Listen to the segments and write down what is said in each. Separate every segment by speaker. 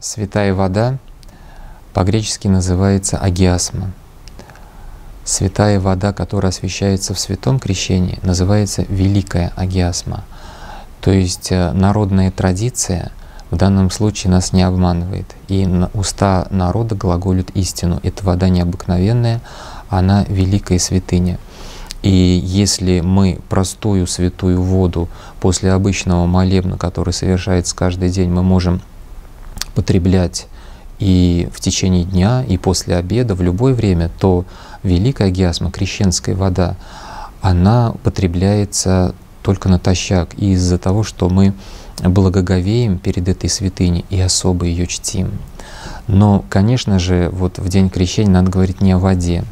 Speaker 1: святая вода по-гречески называется агиасма. Святая вода, которая освящается в святом крещении, называется великая агиасма. То есть э, народная традиция в данном случае нас не обманывает. И уста народа глаголят истину. Эта вода необыкновенная, она великая святыня. И если мы простую святую воду после обычного молебна, который совершается каждый день, мы можем потреблять и в течение дня, и после обеда, в любое время, то великая гиасма, крещенская вода, она потребляется только натощак из-за того, что мы благоговеем перед этой святыней и особо ее чтим. Но, конечно же, вот в день крещения надо говорить не о воде,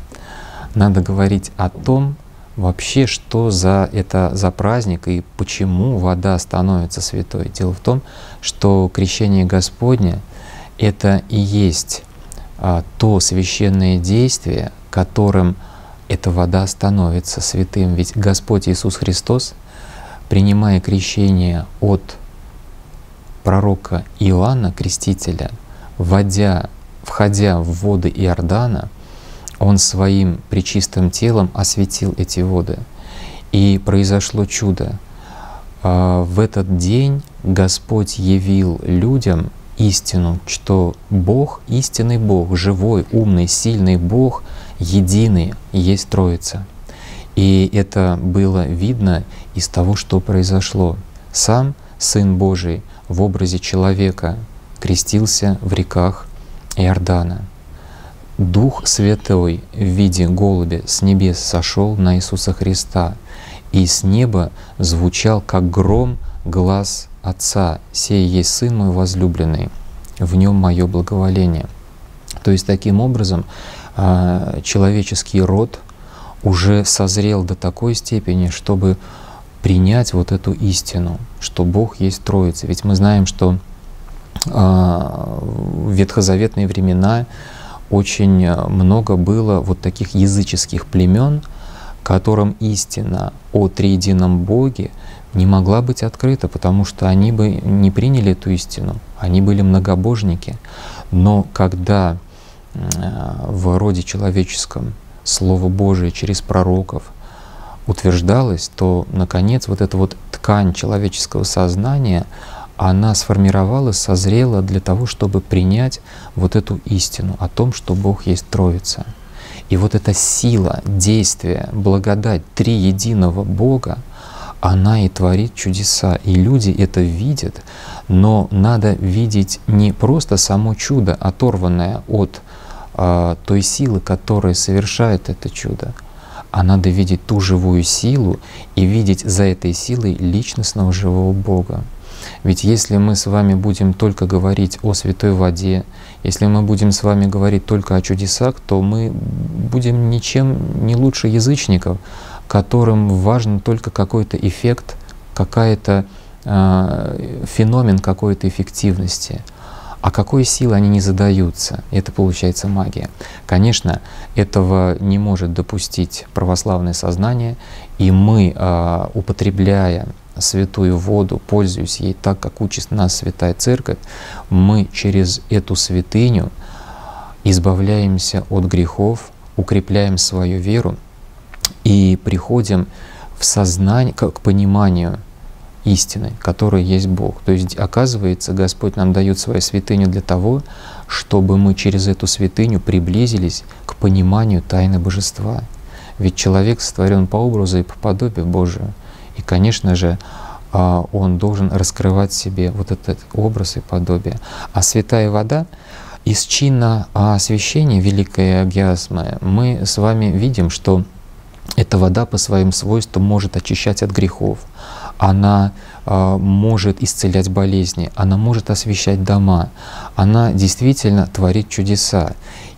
Speaker 1: надо говорить о том, вообще, что за это за праздник и почему вода становится святой. Дело в том, что крещение Господне — это и есть а, то священное действие, которым эта вода становится святым. Ведь Господь Иисус Христос, принимая крещение от пророка Иоанна Крестителя, вводя, входя в воды Иордана, он своим причистым телом осветил эти воды. И произошло чудо. А, в этот день Господь явил людям истину, что Бог, истинный Бог, живой, умный, сильный Бог, единый, есть Троица. И это было видно из того, что произошло. Сам Сын Божий в образе человека крестился в реках Иордана — Дух Святой в виде голубя с небес сошел на Иисуса Христа, и с неба звучал, как гром, глаз Отца, «Сей есть Сын мой возлюбленный, в нем мое благоволение». То есть таким образом а, человеческий род уже созрел до такой степени, чтобы принять вот эту истину, что Бог есть Троица. Ведь мы знаем, что а, в ветхозаветные времена очень э, много было вот таких языческих племен, которым истина о триедином Боге не могла быть открыта, потому что они бы не приняли эту истину, они были многобожники. Но когда э, в роде человеческом Слово Божие через пророков утверждалось, то, наконец, вот эта вот ткань человеческого сознания, она сформировалась, созрела для того, чтобы принять вот эту истину о том, что Бог есть Троица. И вот эта сила, действие, благодать триединого Бога, она и творит чудеса. И люди это видят, но надо видеть не просто само чудо, оторванное от э, той силы, которая совершает это чудо, а надо видеть ту живую силу и видеть за этой силой личностного живого Бога. Ведь если мы с вами будем только говорить о святой воде, если мы будем с вами говорить только о чудесах, то мы будем ничем не лучше язычников, которым важен только какой-то эффект, какая-то э, феномен какой-то эффективности. А какой силы они не задаются? Это получается магия. Конечно, этого не может допустить православное сознание, и мы, э, употребляя святую воду, пользуясь ей так, как учит нас Святая Церковь, мы через эту святыню избавляемся от грехов, укрепляем свою веру и приходим в сознание, к пониманию истины, которая есть Бог. То есть, оказывается, Господь нам дает свою святыню для того, чтобы мы через эту святыню приблизились к пониманию тайны Божества. Ведь человек сотворен по образу и по подобию Божию. И, конечно же, а, он должен раскрывать себе вот этот образ и подобие. А святая вода из чина освящения Великой Агиасмы мы с вами видим, что эта вода по своим свойствам может очищать от грехов, она э, может исцелять болезни, она может освещать дома, она действительно творит чудеса.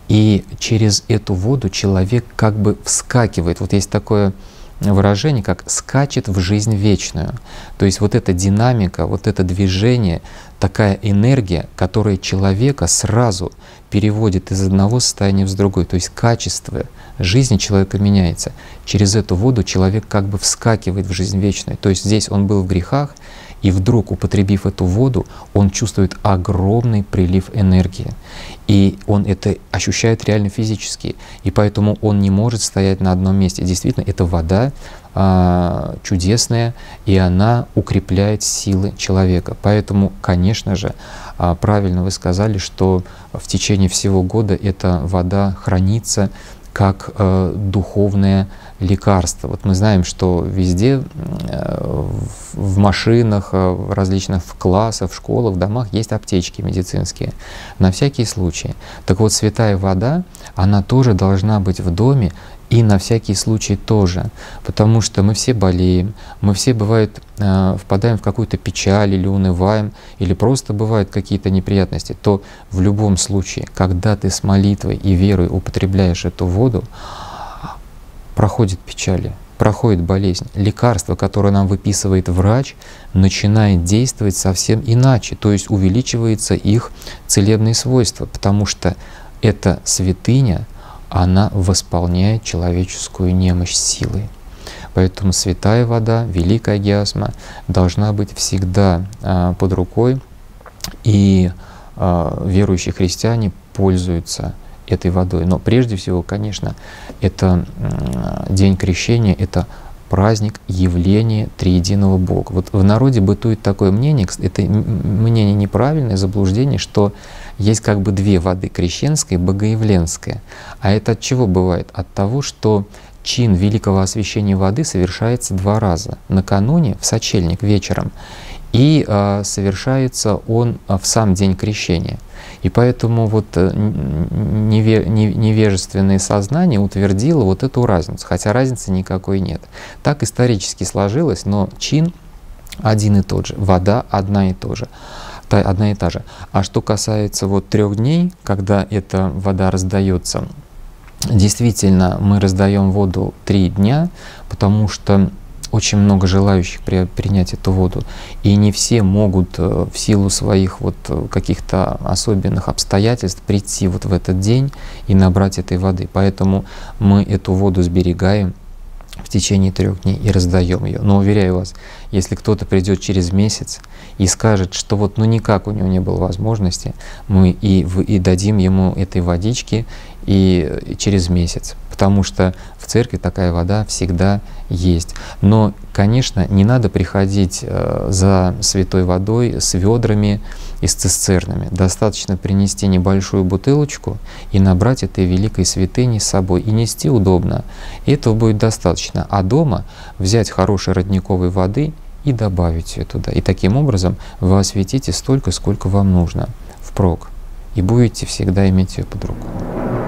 Speaker 1: И через эту воду человек как бы вскакивает. Вот есть такое выражение, как «скачет в жизнь вечную». То есть вот эта динамика, вот это движение, такая энергия, которая человека сразу переводит из одного состояния в другое. То есть качество жизни человека меняется. Через эту воду человек как бы вскакивает в жизнь вечную. То есть здесь он был в грехах, и вдруг, употребив эту воду, он чувствует огромный прилив энергии. И он это ощущает реально физически. И поэтому он не может стоять на одном месте. Действительно, эта вода а, чудесная, и она укрепляет силы человека. Поэтому, конечно же, а, правильно вы сказали, что в течение всего года эта вода хранится как э, духовное лекарство. Вот мы знаем, что везде э, в машинах, э, в различных в классах, в школах, в домах есть аптечки медицинские. На всякий случай. Так вот, святая вода, она тоже должна быть в доме и на всякий случай тоже, потому что мы все болеем, мы все, бывает, э, впадаем в какую-то печаль или унываем, или просто бывают какие-то неприятности, то в любом случае, когда ты с молитвой и верой употребляешь эту воду, проходит печали, проходит болезнь. Лекарство, которое нам выписывает врач, начинает действовать совсем иначе, то есть увеличивается их целебные свойства, потому что эта святыня — она восполняет человеческую немощь силой. Поэтому святая вода, великая гиасма должна быть всегда а, под рукой, и а, верующие христиане пользуются этой водой. Но прежде всего, конечно, это день крещения, это праздник явления триединого Бога. Вот в народе бытует такое мнение, это мнение неправильное, заблуждение, что есть как бы две воды, крещенская и богоявленская. А это от чего бывает? От того, что чин великого освящения воды совершается два раза. Накануне, в сочельник, вечером, и э, совершается он в сам день крещения. И поэтому вот э, невежественное сознание утвердило вот эту разницу, хотя разницы никакой нет. Так исторически сложилось, но чин один и тот же, вода одна и та же. Одна и та же. А что касается вот трех дней, когда эта вода раздается, действительно мы раздаем воду три дня, потому что очень много желающих при, принять эту воду, и не все могут э, в силу своих вот э, каких-то особенных обстоятельств прийти вот в этот день и набрать этой воды. Поэтому мы эту воду сберегаем в течение трех дней и раздаем ее. Но уверяю вас, если кто-то придет через месяц и скажет, что вот ну никак у него не было возможности, мы и, и дадим ему этой водички и через месяц, потому что в церкви такая вода всегда есть. Но, конечно, не надо приходить э, за святой водой с ведрами и с цистернами. Достаточно принести небольшую бутылочку и набрать этой великой святыни с собой. И нести удобно. Этого будет достаточно. А дома взять хорошей родниковой воды и добавить ее туда. И таким образом вы осветите столько, сколько вам нужно впрок. И будете всегда иметь ее под рукой.